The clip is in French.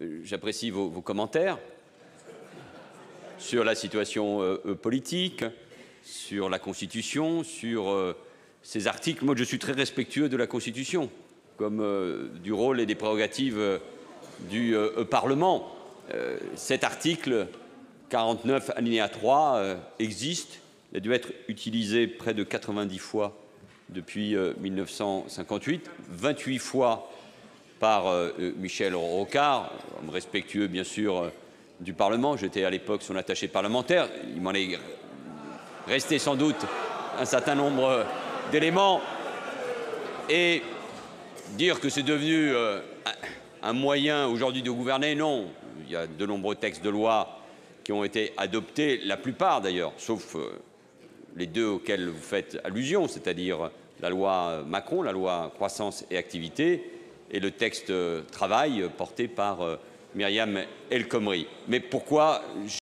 euh, j'apprécie vos, commentaires sur la situation euh, euh, politique, sur la Constitution, sur ces articles. Moi, je suis très respectueux de la Constitution, comme du rôle et des prérogatives du Parlement. Cet article 49 alinéa 3 euh, existe. Il a dû être utilisé près de 90 fois depuis euh, 1958, 28 fois par euh, euh, Michel Rocard, homme respectueux bien sûr euh, du Parlement. J'étais à l'époque son attaché parlementaire. Il m'en est resté sans doute un certain nombre d'éléments. Et dire que c'est devenu un moyen aujourd'hui de gouverner, non. Il y a de nombreux textes de loi qui ont été adoptés, la plupart d'ailleurs, sauf les deux auxquels vous faites allusion, c'est-à-dire la loi Macron, la loi croissance et activité, et le texte euh, travail euh, porté par euh, Myriam El Khomri. Mais pourquoi